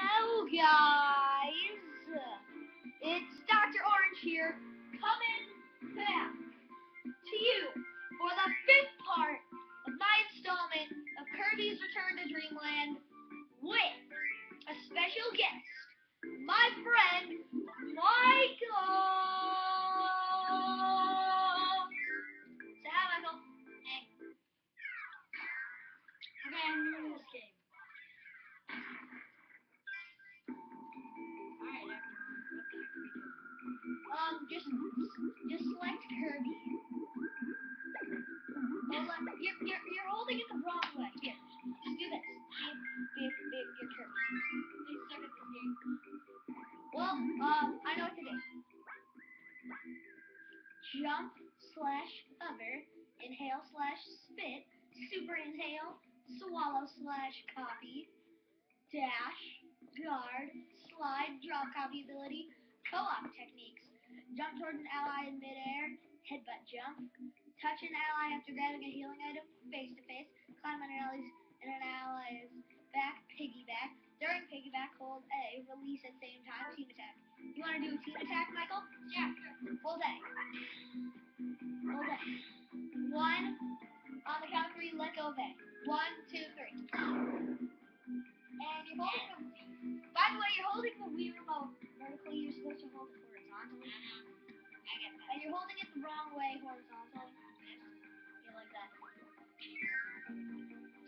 Hello, guys. It's Dr. Orange here, coming back to you for the fifth part of my installment of Kirby's Return to Dream Land with a special guest, my friend Michael. Just, select Kirby. Hold on, you're, you're, you're holding it the wrong way. Here, just do this. Be, be, be, be Kirby. Please start at the game. Well, um, I know what to do. Jump slash hover, inhale slash spit, super inhale, swallow slash copy, dash, guard, slide, drop copy ability, co-op techniques. Jump towards an ally in midair, headbutt jump. Touch an ally after grabbing a healing item, face to face. Climb on an ally's and an ally's back, piggyback. During piggyback, hold A, release at same time, team attack. You want to do a team attack, Michael? Yeah. Hold A. Hold A. One, on the count three, let go of A. One, two, three. And you're holding the, by the way, you're holding the Wii remote vertically, you're supposed to hold it horizontally. And you're holding it the wrong way horizontally. Yeah, like that.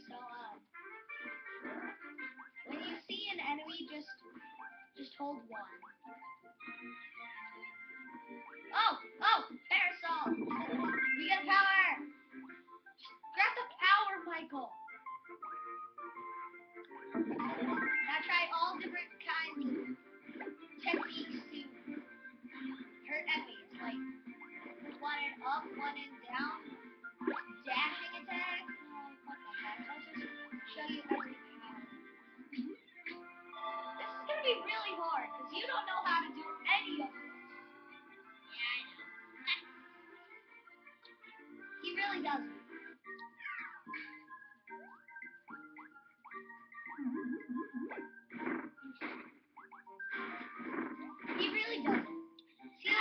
So, uh, when you see an enemy, just, just hold one. Oh, oh, parasol. You get power. Grab the power, Michael. Now try all different kinds of techniques hurt enemies, like one and up, one and down, dashing attack. Heck? I'll just show you every power. This is gonna be really hard because you don't know how to do any of this. Yeah, I know. he really doesn't.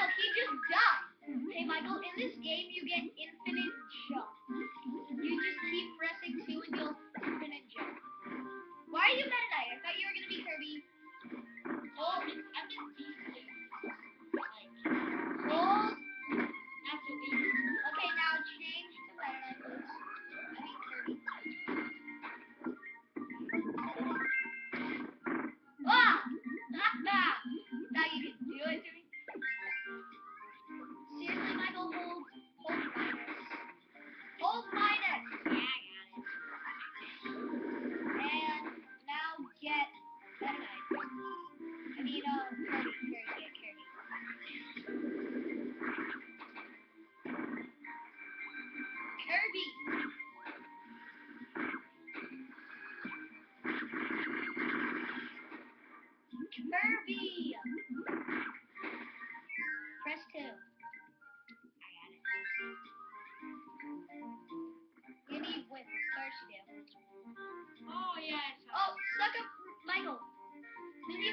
See, he just died. Mm-hmm. Hey, Michael, in this game, you get infinite jump. You just keep pressing 2 and you'll infinite jump. Why are you Meta Knight? I thought you were going to be Kirby. Hold. I'm just decent. Like, hold. That's what we Okay, now change to Meta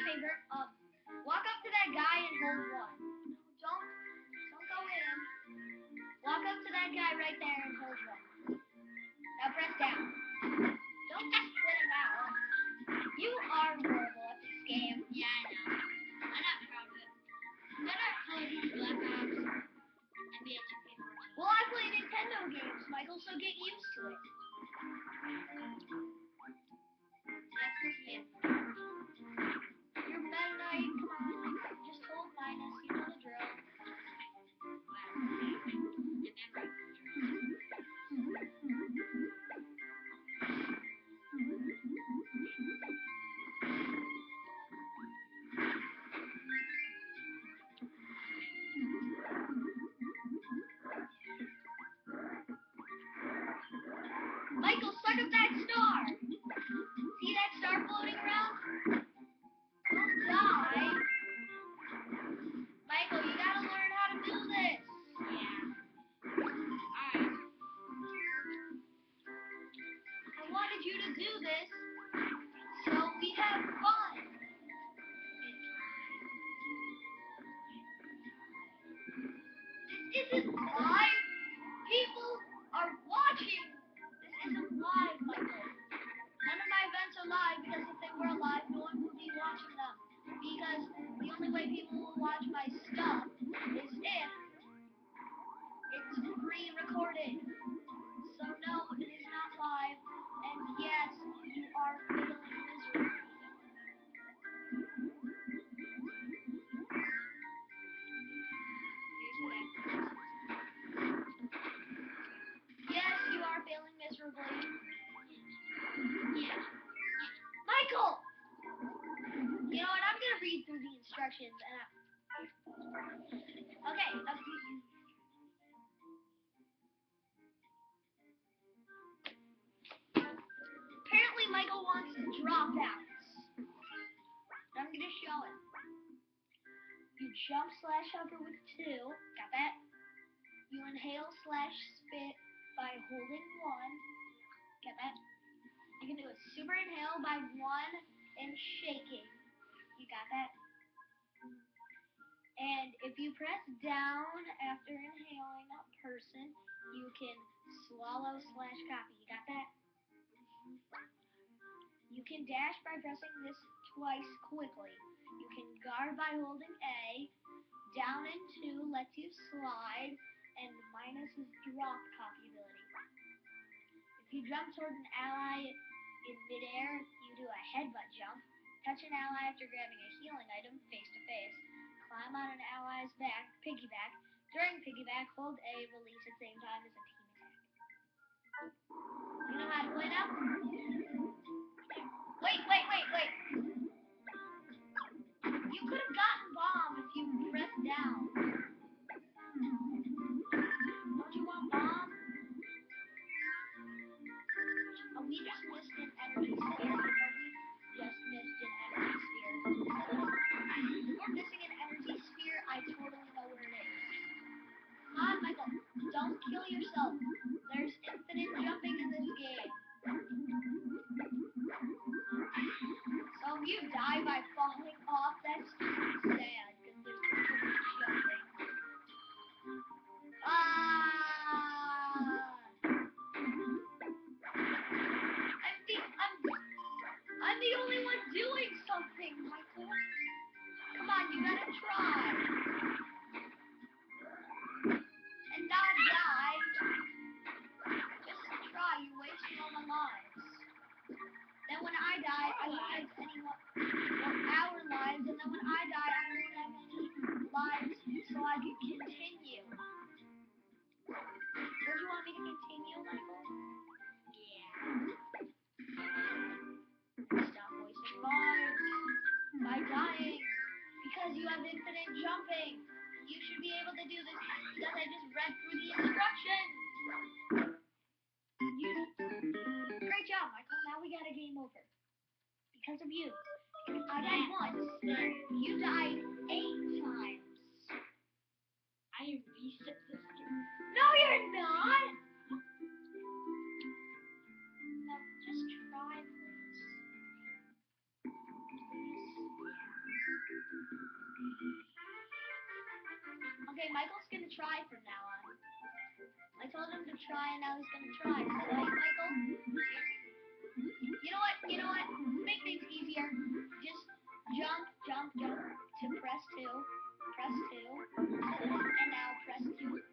Do me favor. Um, walk up to that guy and hold one. No, don't, don't go in. Walk up to that guy right there Ai! The instructions and I... Okay. Apparently Michael wants to drop outs. I'm gonna show it. You jump slash hover with two. Got that? You inhale slash spit by holding one. Got that? You can do a super inhale by one and shaking. You got that? And if you press down after inhaling a person, you can swallow slash copy. You got that? You can dash by pressing this twice quickly. You can guard by holding A. Down and two lets you slide, and minus is drop copy ability. If you jump toward an ally in midair, you do a headbutt jump. Touch an ally after grabbing a healing item face to face. Climb on an ally's back, piggyback. During piggyback, hold A, release at the same time as a team attack. You know how to play now? Wait, wait, wait, wait. You could have gotten bomb if you pressed down. Don't you want bomb? Oh, we just missed an energy sphere. We just missed an energy sphere. We're missing. I totally know where it is. On, Michael. Don't kill yourself. There's infinite jumping in this game. So if you die by falling off, that's sad. Because there's infinite jumping. Ah! I'm the I'm I'm the only one doing something, Michael. Come on, you gotta try. And not die. Just try. You're all my lives. Then when I die, I won't have any more our lives, and then when I die, I won't have any lives, so I can continue. Don't you want me to continue, Michael? Yeah. Stop wasting lives by dying because you have infinite jumping. You should be able to do this because I just read through the instructions. You, great job, Michael. Now we got a game over because of you. I died once. You died eight times. I reset this game. No, you're not. Okay, Michael's gonna try from now on. I told him to try, and now he's gonna try. So, right, Michael? You know what? You know what? To make things easier, just jump, jump, jump to press 2, press 2, and now press 2.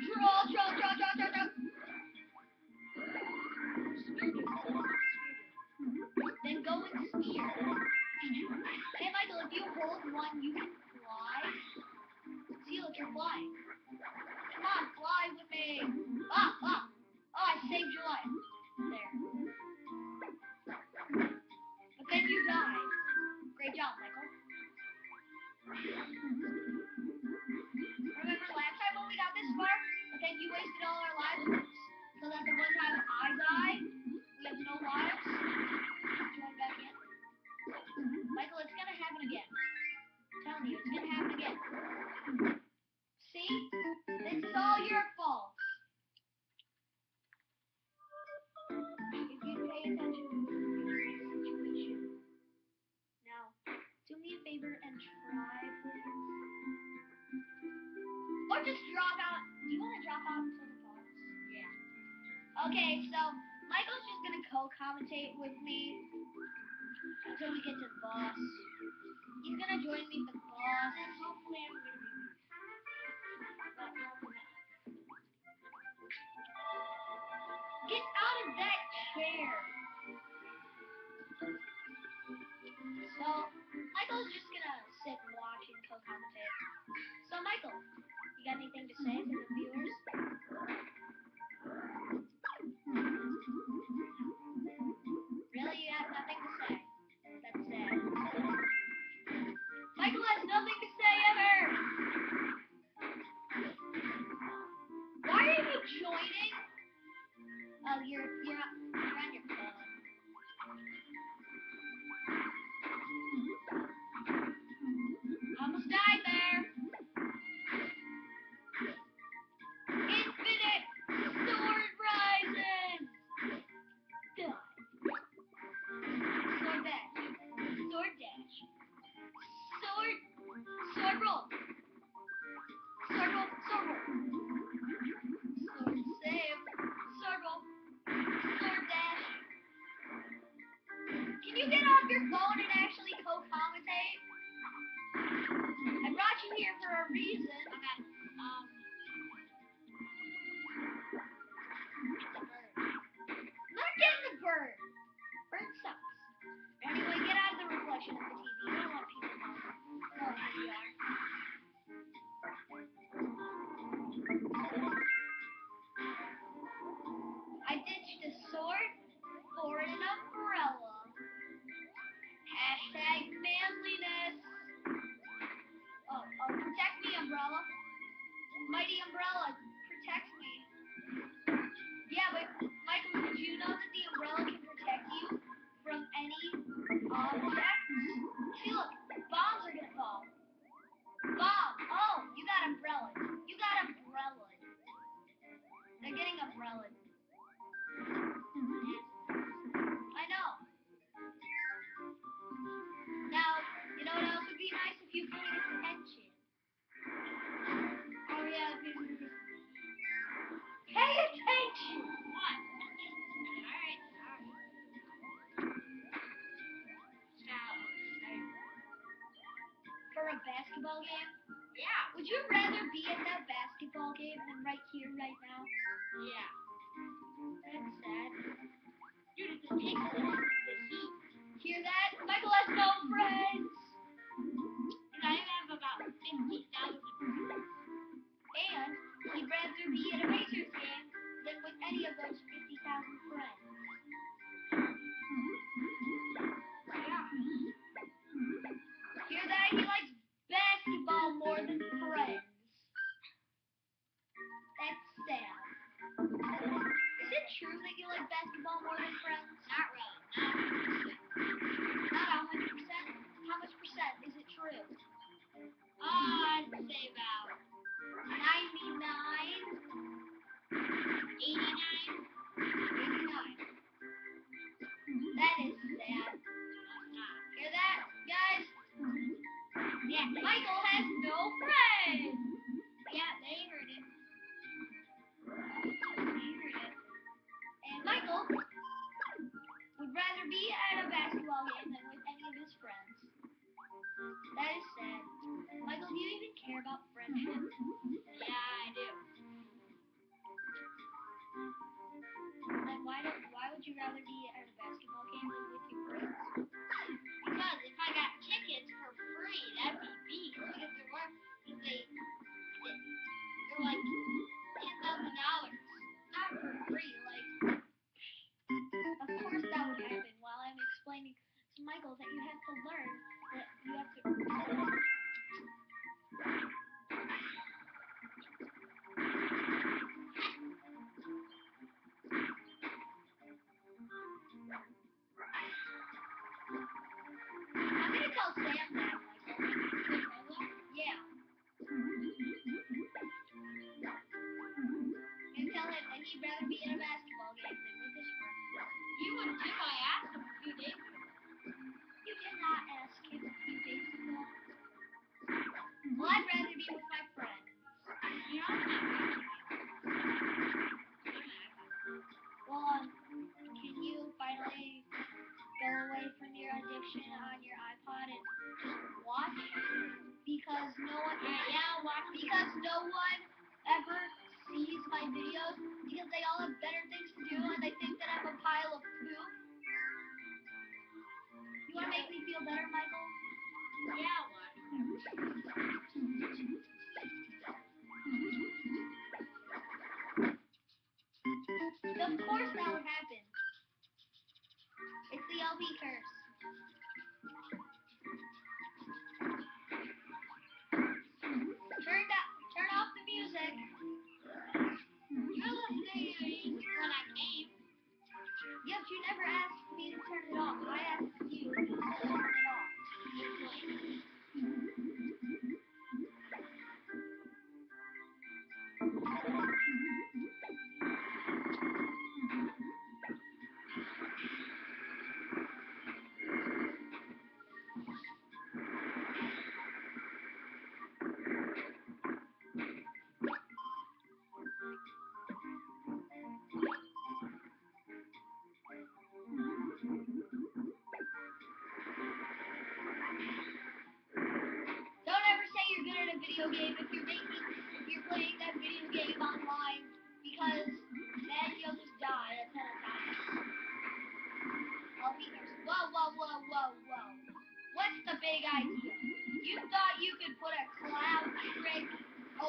Draw, draw, draw, draw, draw, draw. Then go and spear. Hey, Michael, if you hold one, you can fly. See, look, you're flying. your phone and actually basketball game? Yeah. Would you rather be at that basketball game than right here, right now? Yeah. That's sad. Oh, yeah. yeah, why? Because no one ever sees my videos because they all have better things to do and they think that I'm a pile of poop. You want to make me feel better, Michael? Yeah, why? Of course that would happen. It's the LB curse.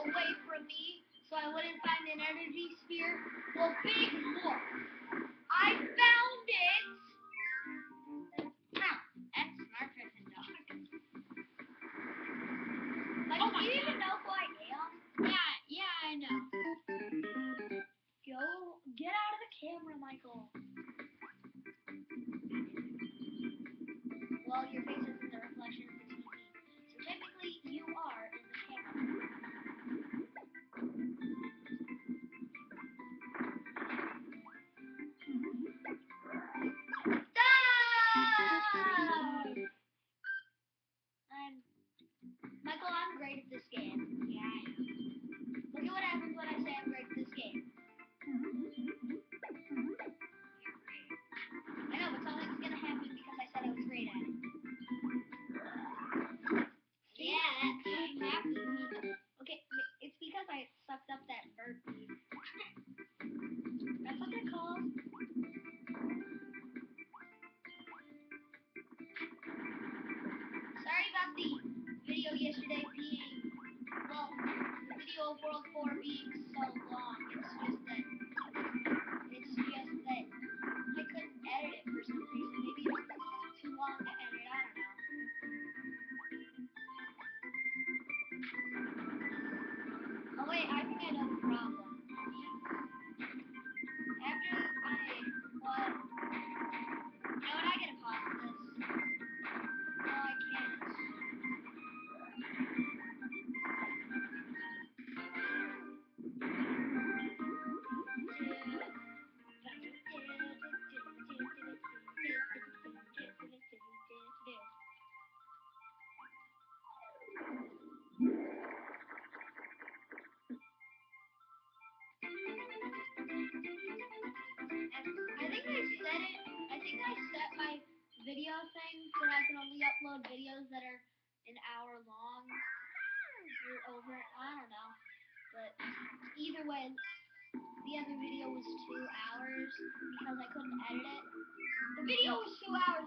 away from me, so I wouldn't find an energy sphere? Well, big morph. set it. I think I set my video thing so I can only upload videos that are an hour long or over. I don't know. But either way, the other video was two hours because I couldn't edit it. The video was two hours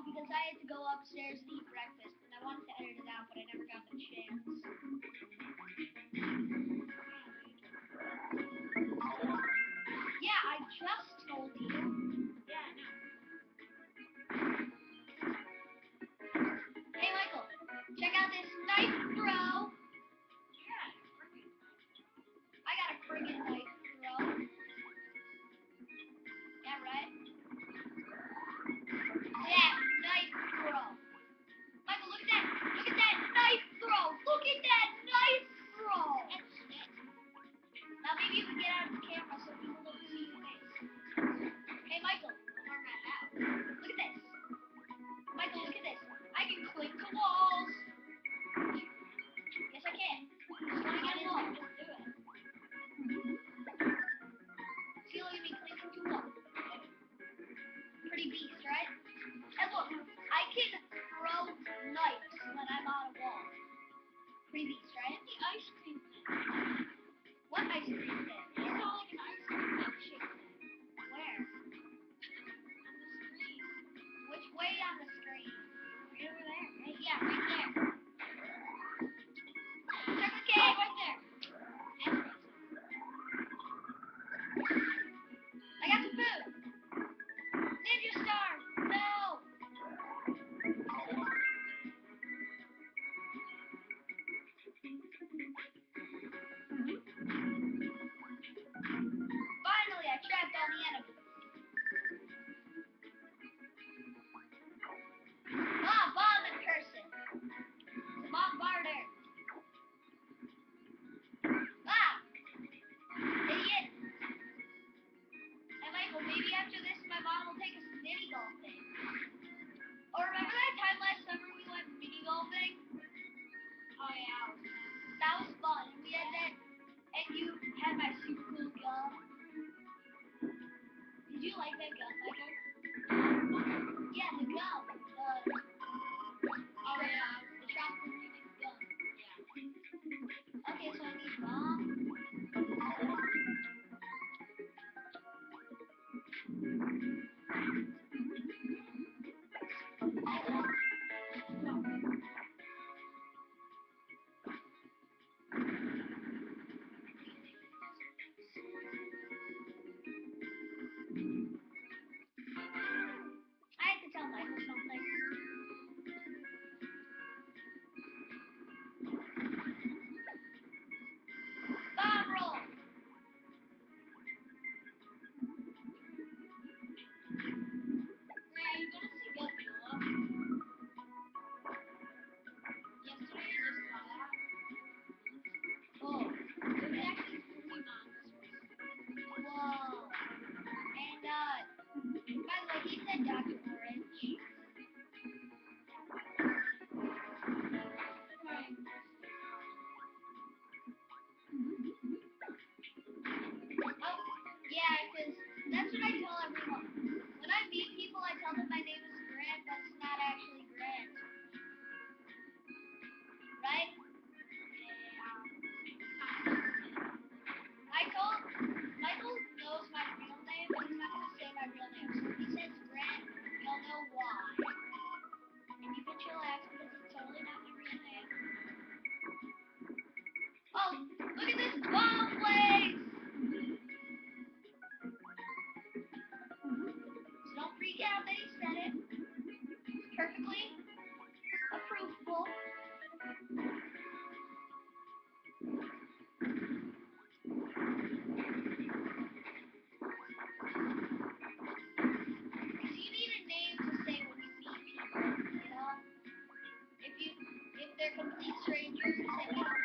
strangers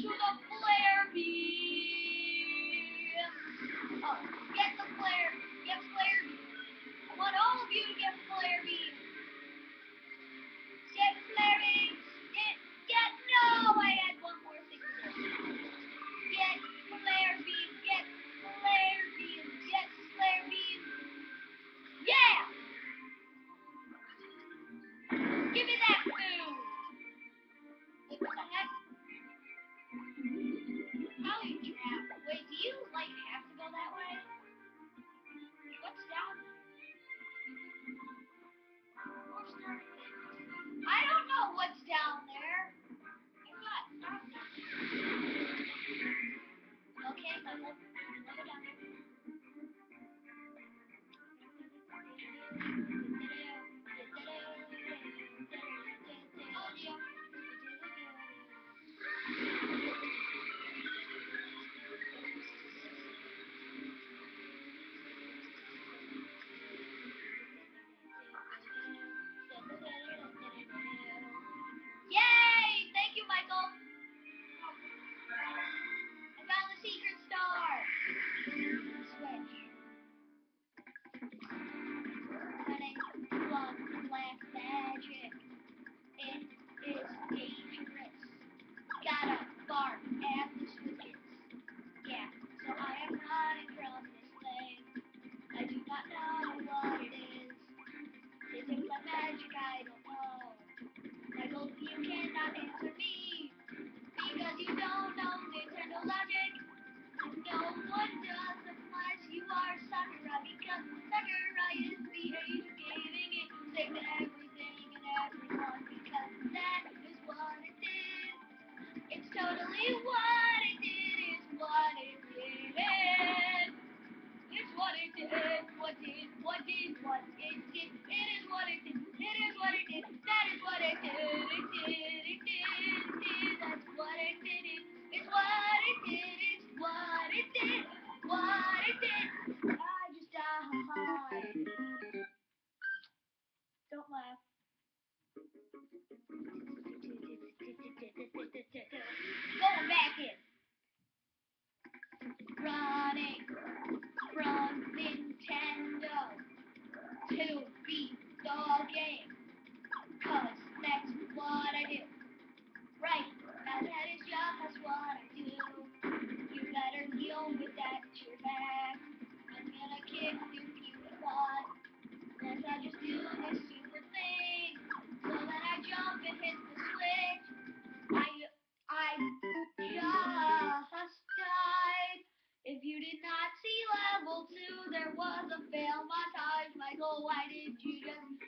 to the flare beam. Oh, get the flare. Get flare. I want all of you to get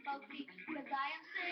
about me. Cause I am sick.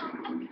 down.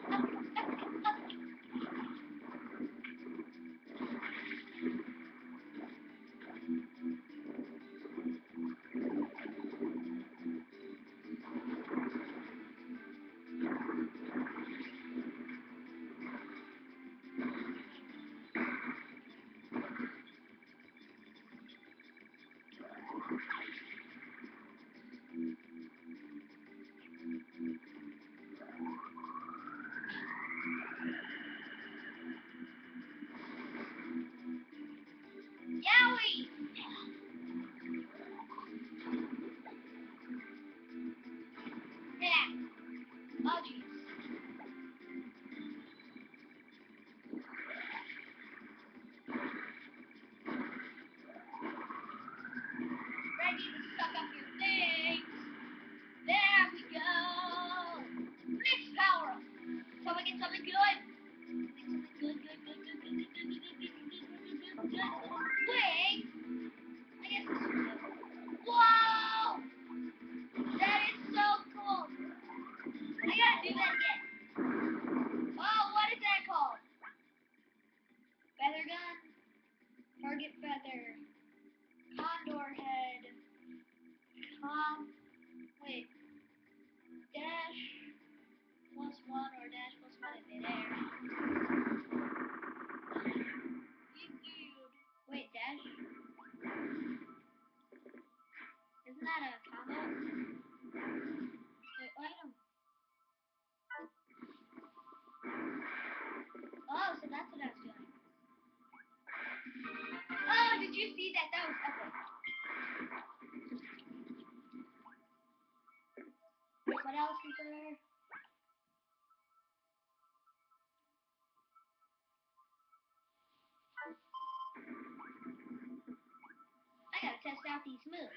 test out these moves.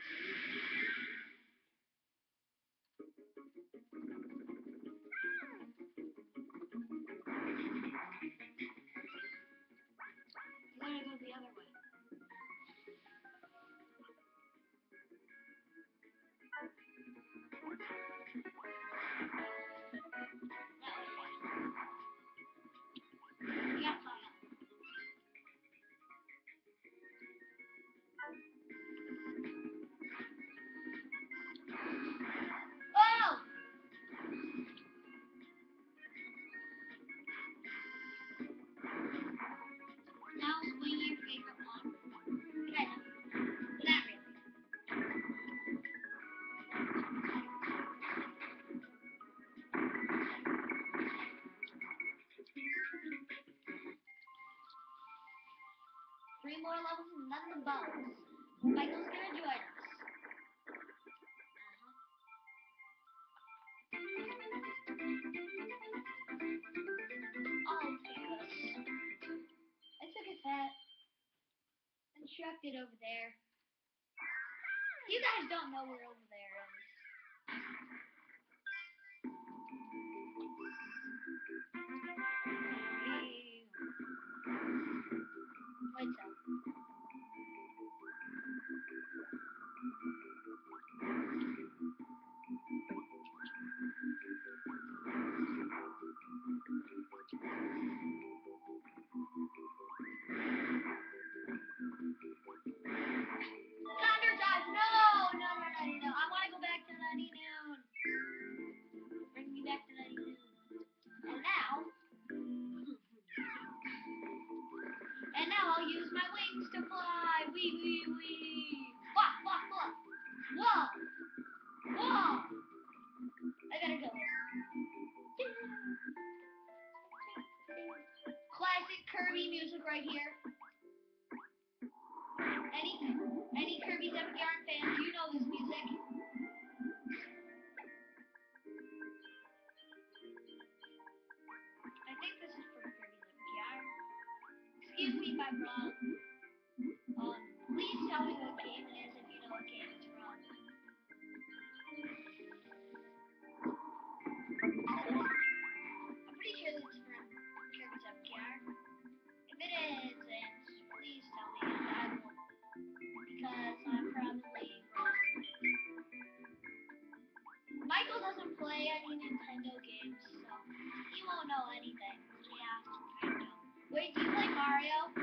three more levels and then the bones. Fight those graduators. I'll take this. I took his hat and chucked it over there. You guys don't know where now I'll use my wings to fly. Wee, wee, wee. Mario.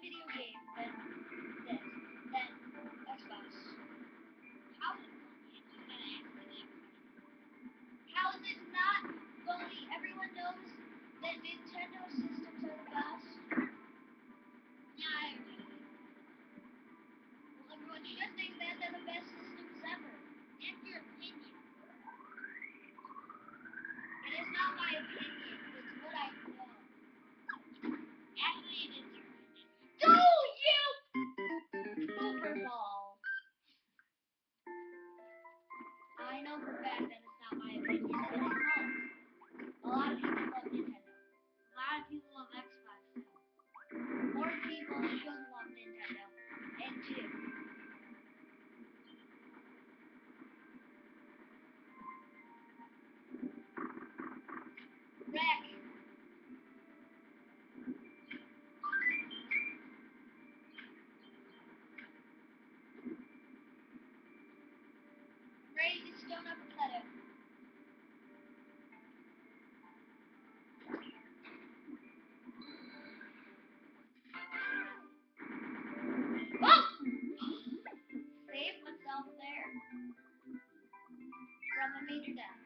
Video game From a major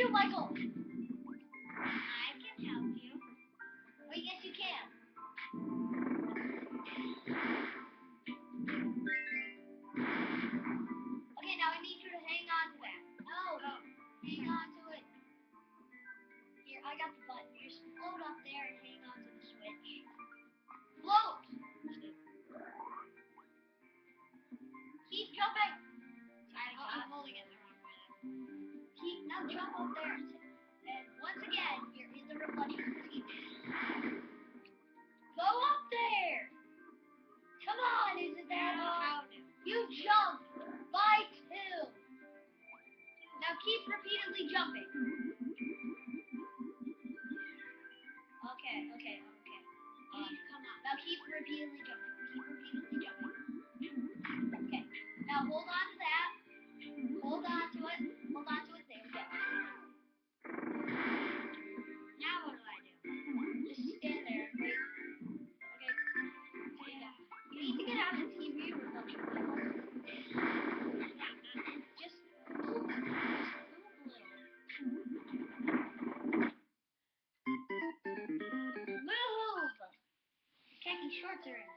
you, Michael. shorts are in.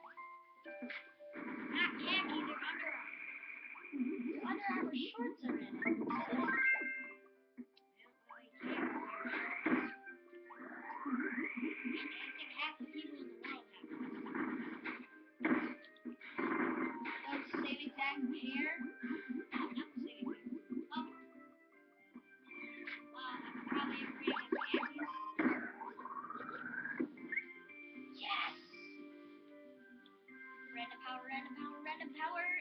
power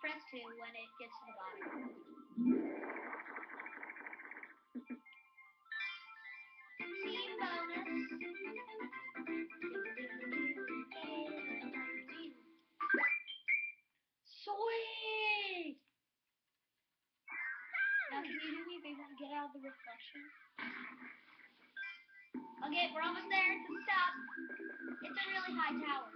press two when it gets to the bottom. Team bonus. Sweet! Now, can you do me a favor and get out of the reflection? Okay, we're almost there. Stop! It's a really high tower.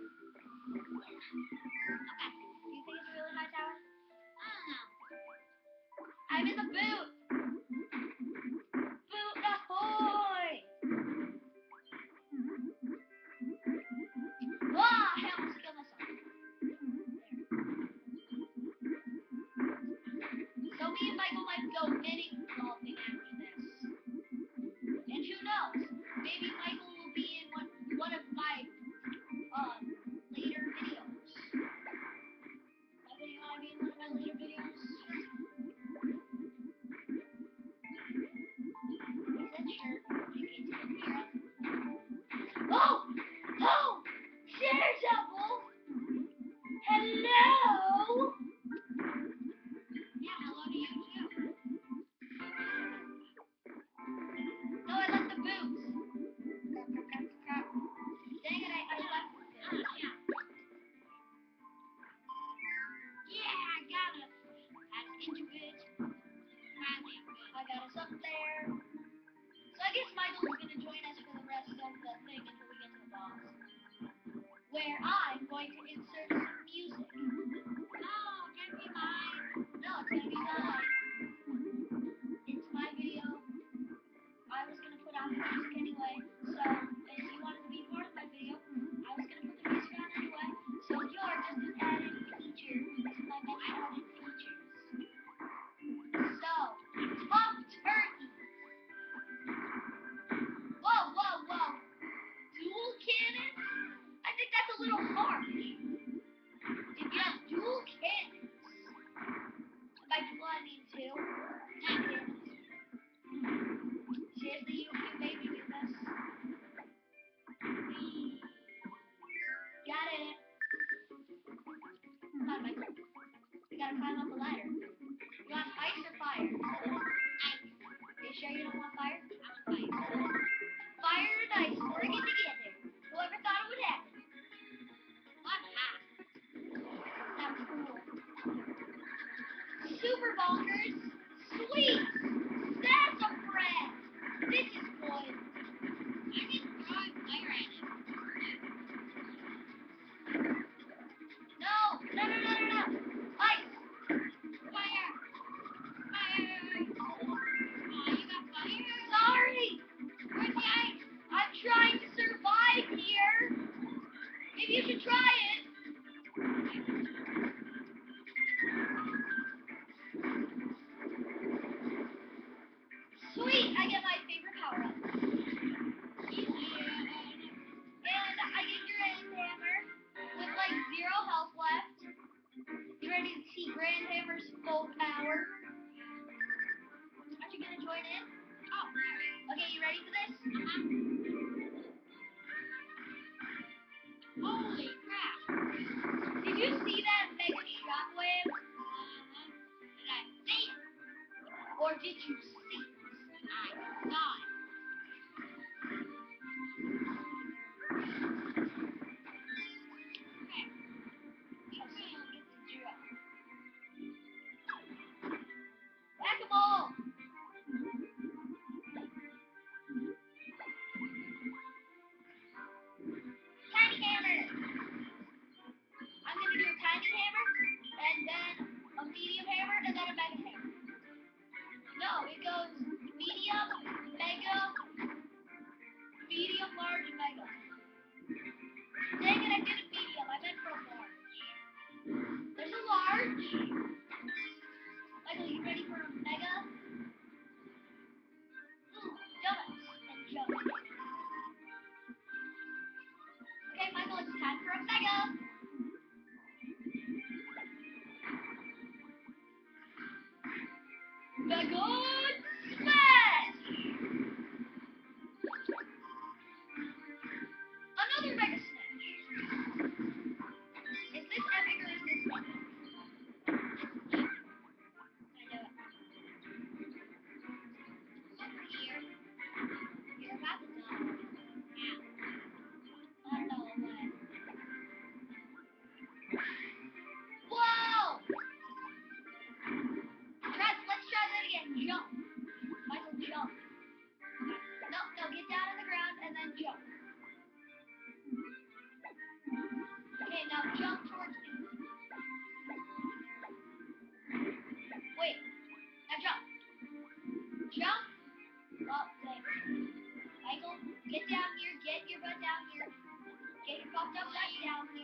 where I gotta climb up a ladder. jump back down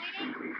joining.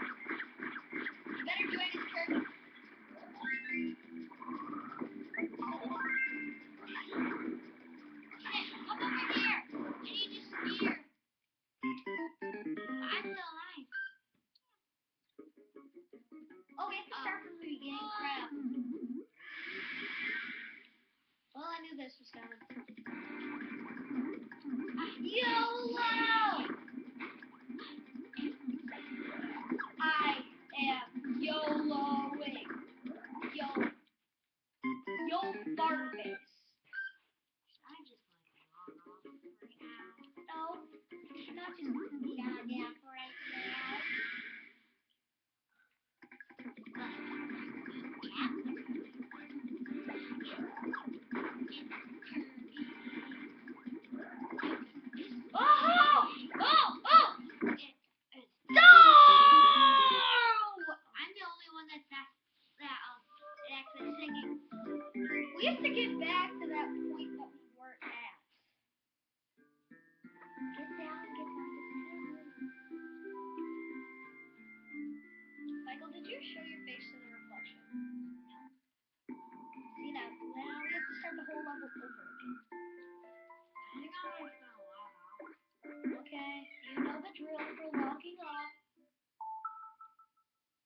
drill for locking up.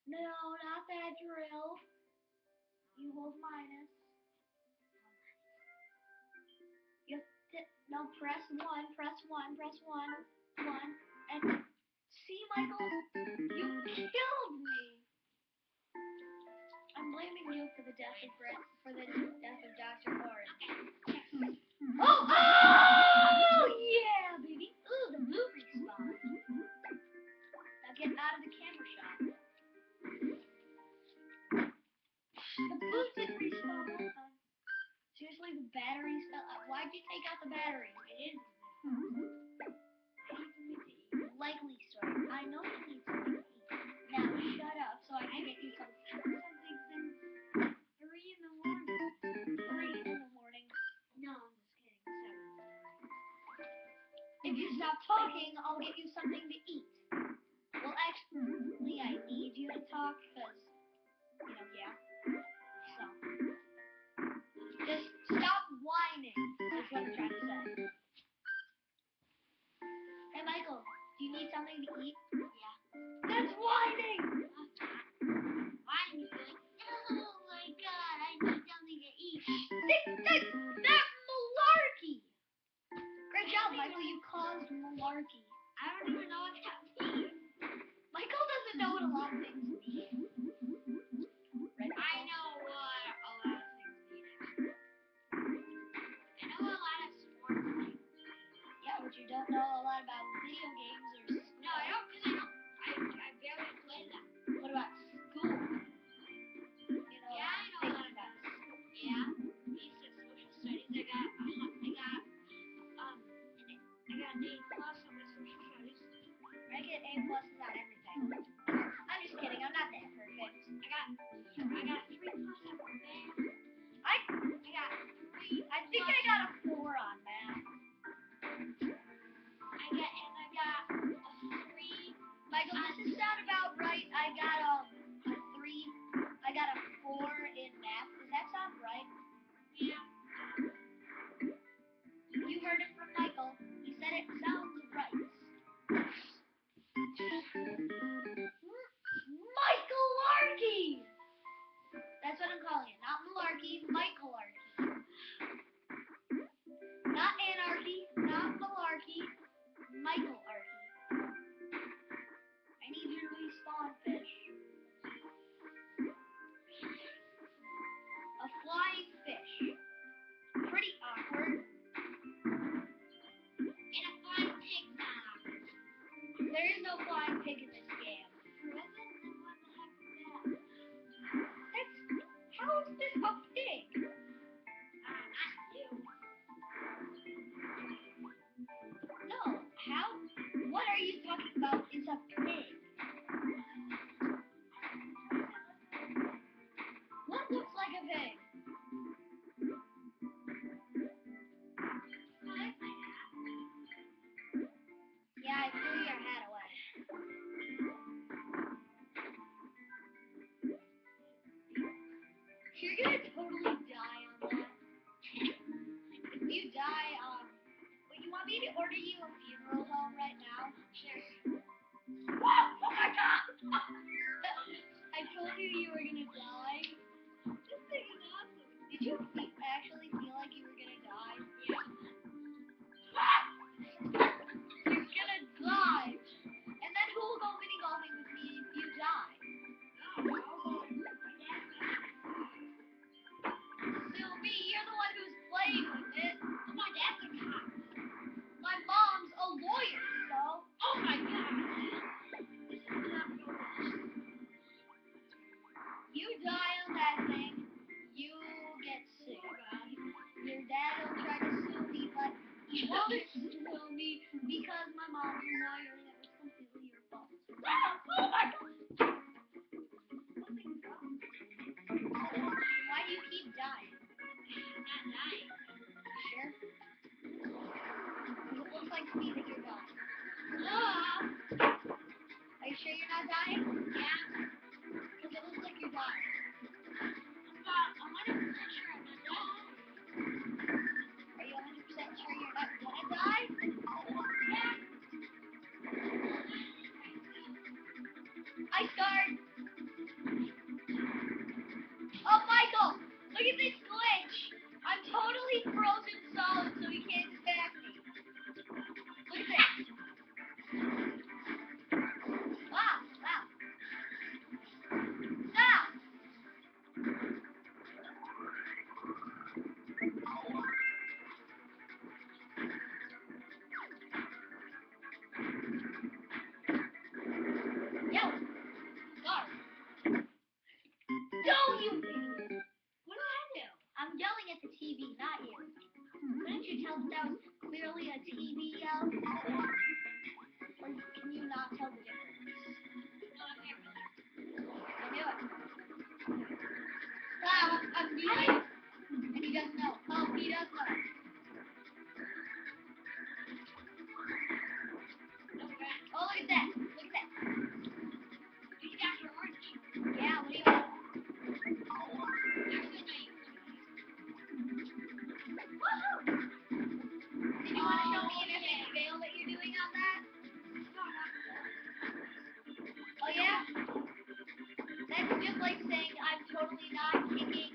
No, not that drill. You hold minus. You have to, no, press 1, press 1, press 1. fish. Pretty awkward. And a flying pig not awkward. There is no flying pig in this. You're gonna totally like saying I'm totally not kicking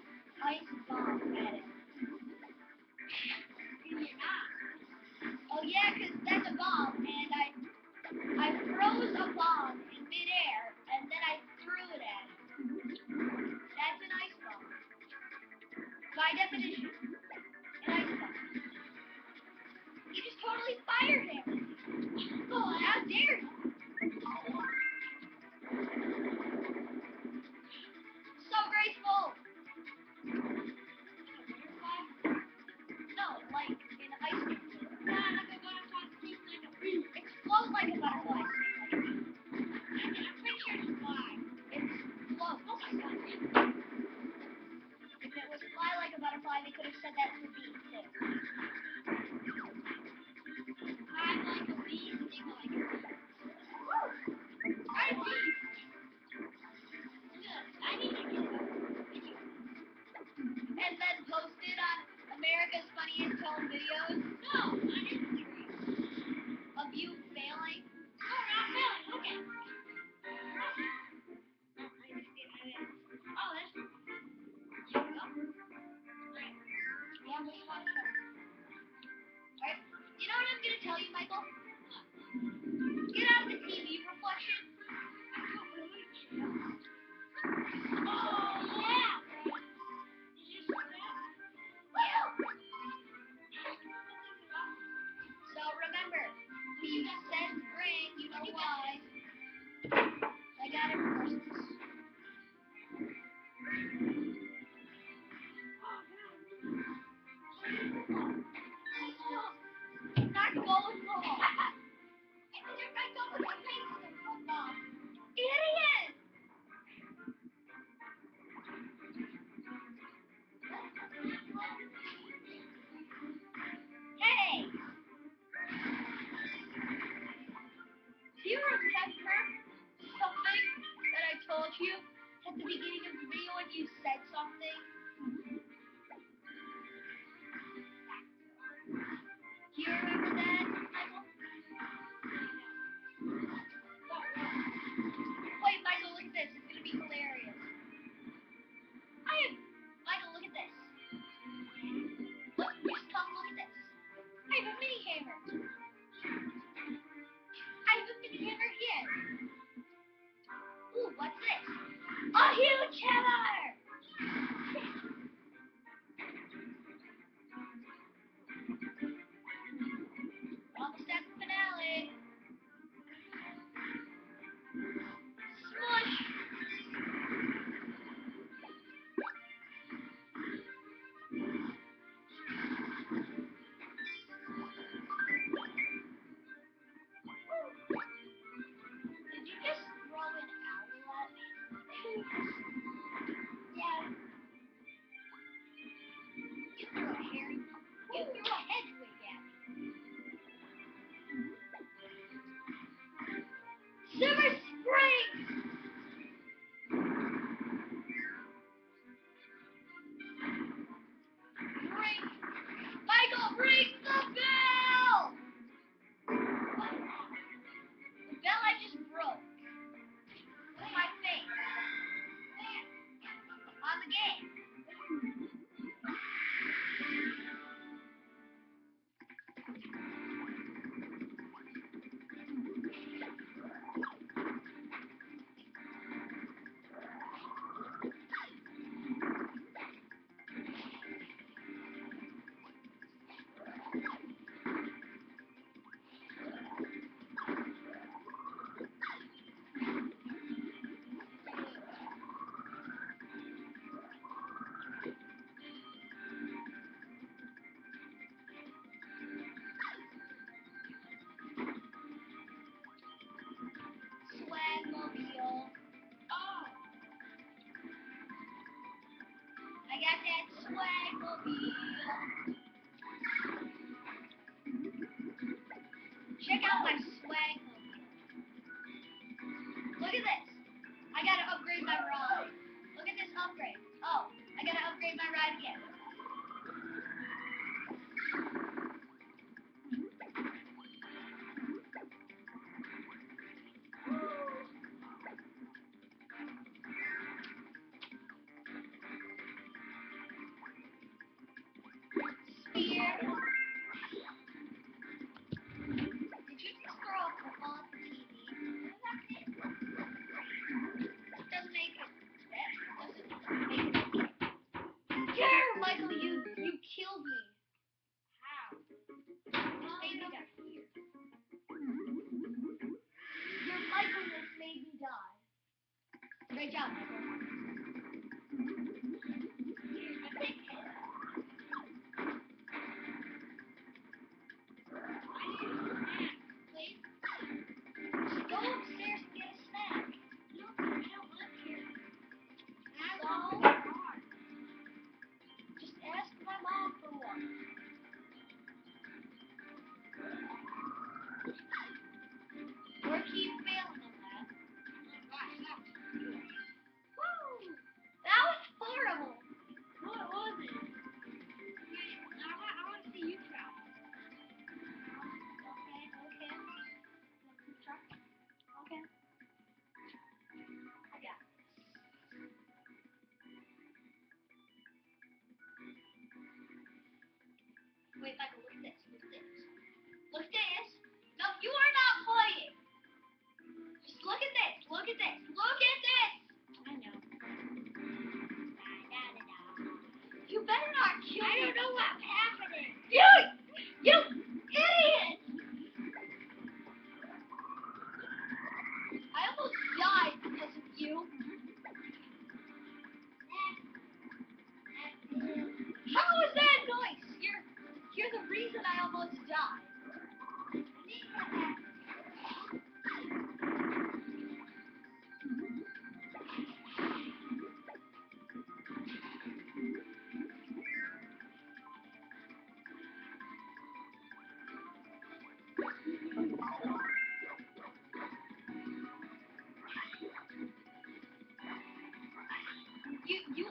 that swagmobile. Great job,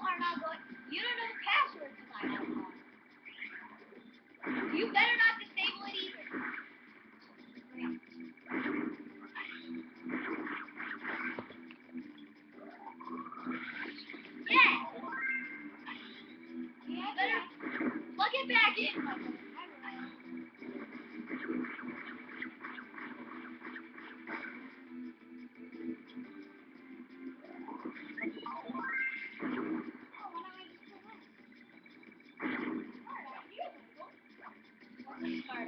are not going. You don't know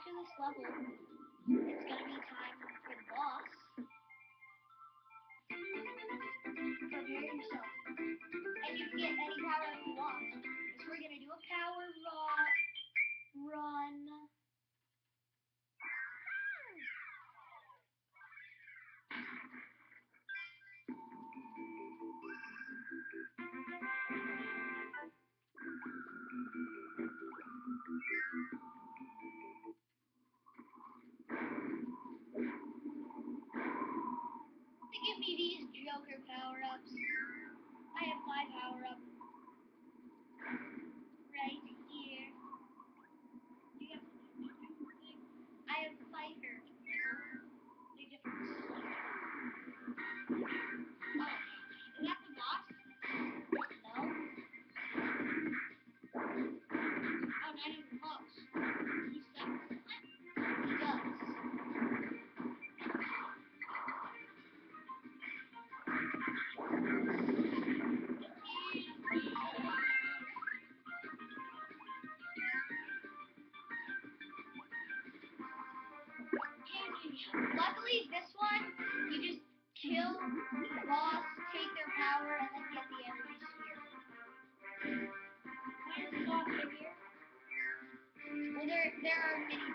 after this level, it's gonna be time for the boss. Prepare yourself. And you can get any power you want. So we're gonna do a power rock run. power-ups. I have five power-ups. Luckily, this one, you just kill the boss, take their power, and then get the energy sphere. Here. Well, there, there are many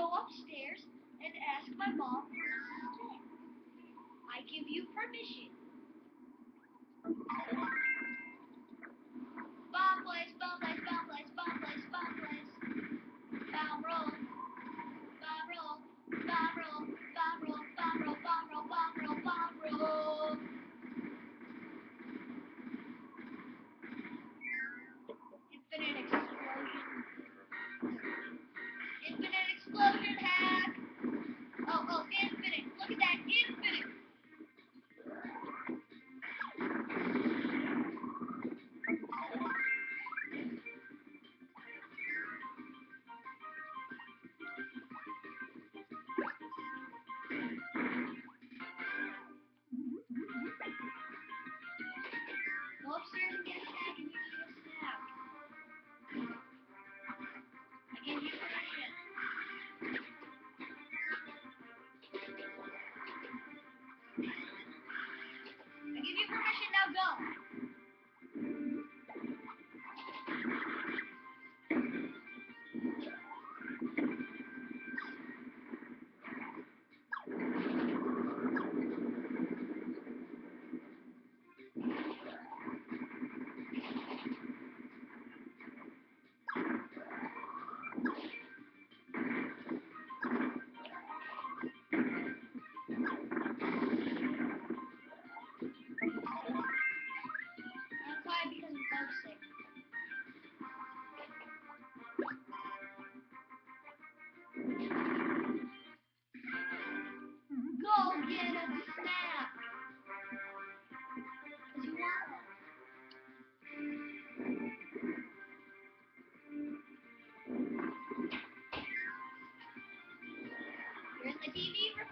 go upstairs and ask my mom for Mrs. K. I give you permission.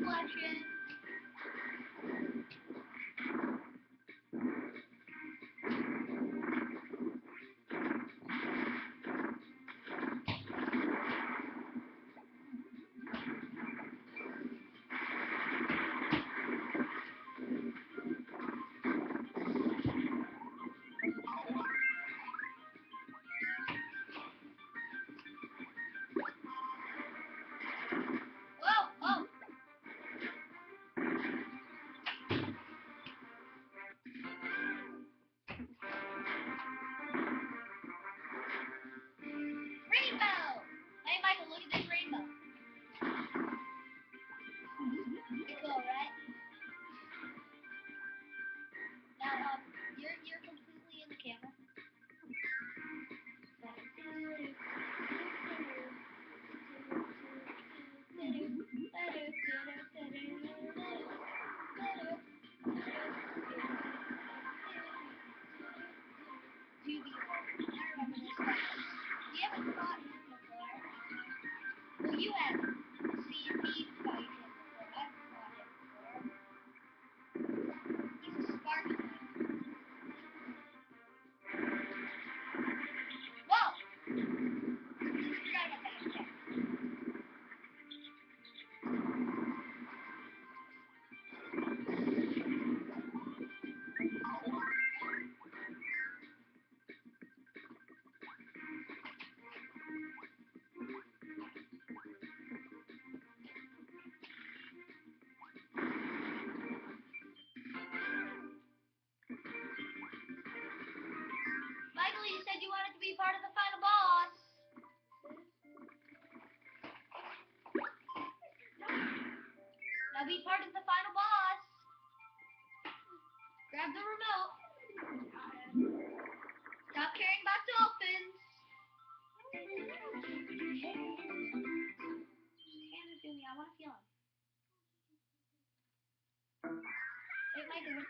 What? Natalie, you said you wanted to be part of the final boss. Now be part of the final boss. Grab the remote. Stop caring about dolphins. Hand it to me. I want to feel him. It might hurt.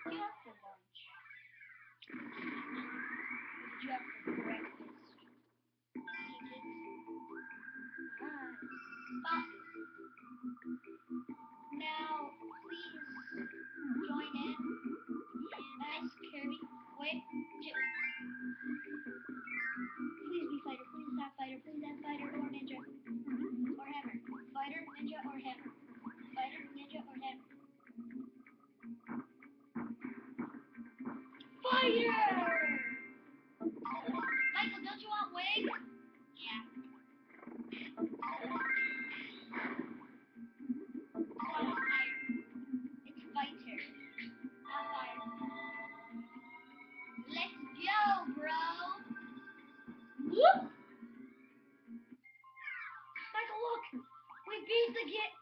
to get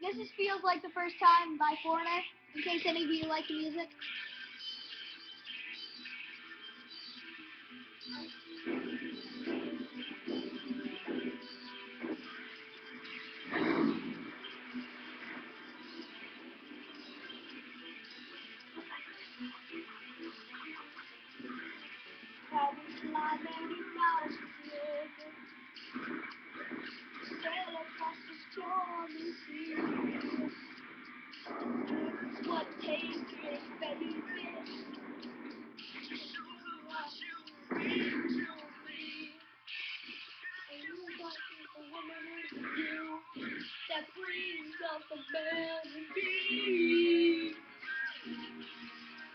This Feels Like the First Time by Foreigner, in case any of you like the music.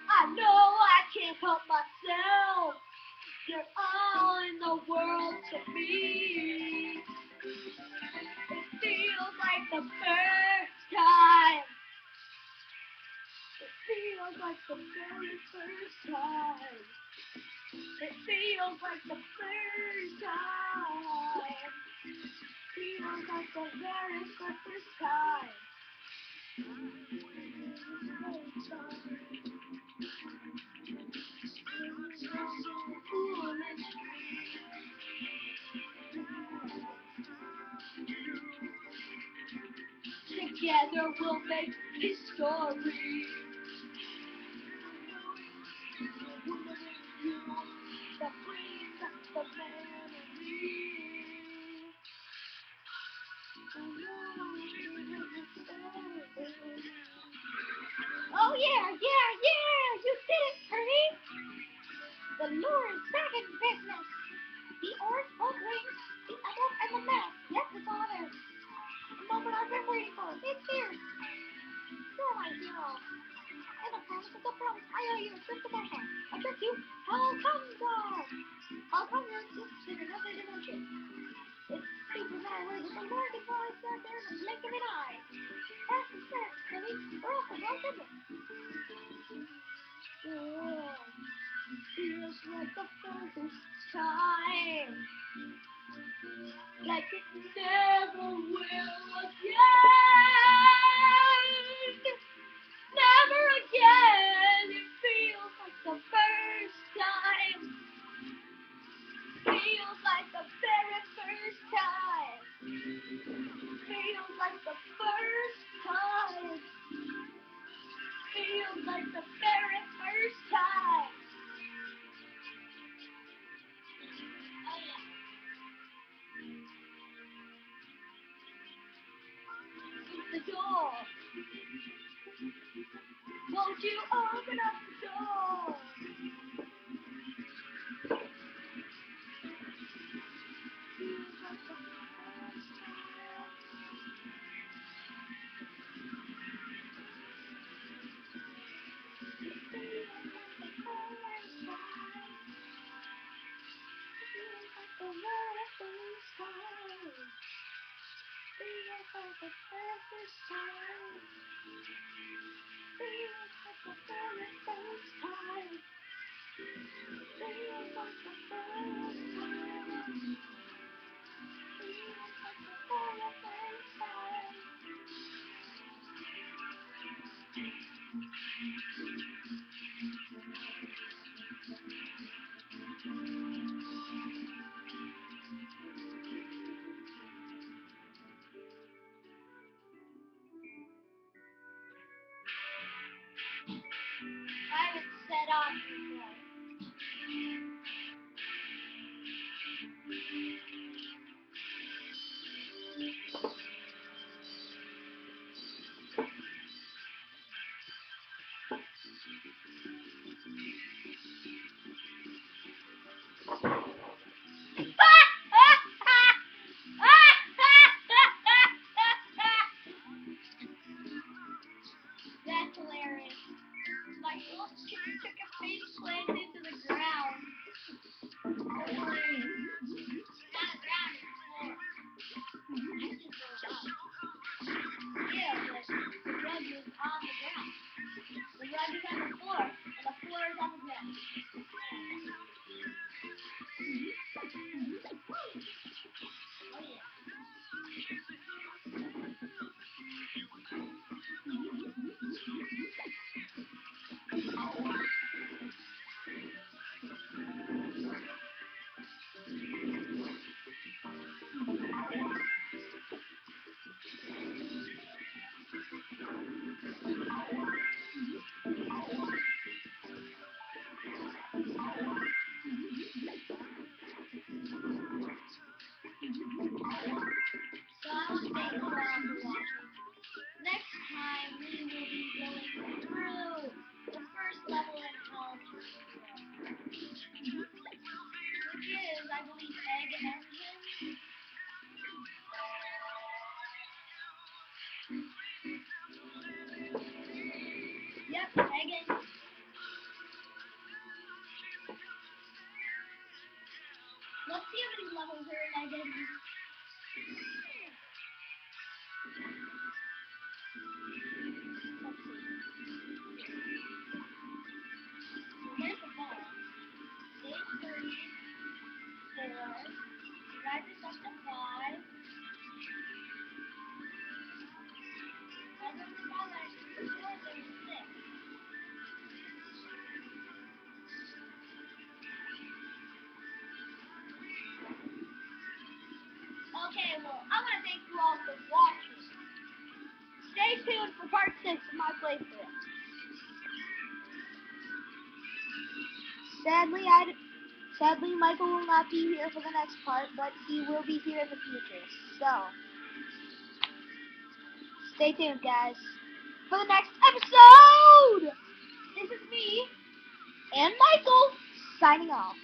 I know I can't help myself. You're all in the world to me. It feels like the first time. It feels like the very first time. It feels like the first time. Feels like the very first time. Together we'll make history. Yeah, yeah, yeah! You did it, Kirby! The Lor is back in business. The orange boat wings, the emerald, and the map. Yes, it's all there. The moment I've been waiting for. It's here. You're my hero. And the promise is a promise. I owe you a trip to my heart. A trip to Halcandra. Halcandra is in another dimension. It's super Superman with the Morgan boys out there in the of an eye. That's the set, Billy. We're off the feels like the first time. Like it never will again. Never again. It feels like the first time. Feels like the very first time. Feels like the first time. Feels like the very first time. Oh. The door. Won't you open up the door? The first time. Like the first time. Like the very first time. Like the first time. Like the very first time. Yep, Okay, well, I want to thank you all for watching. Stay tuned for part six of my playthrough. Sadly, I sadly Michael will not be here for the next part, but he will be here in the future. So, stay tuned, guys, for the next episode. This is me and Michael signing off.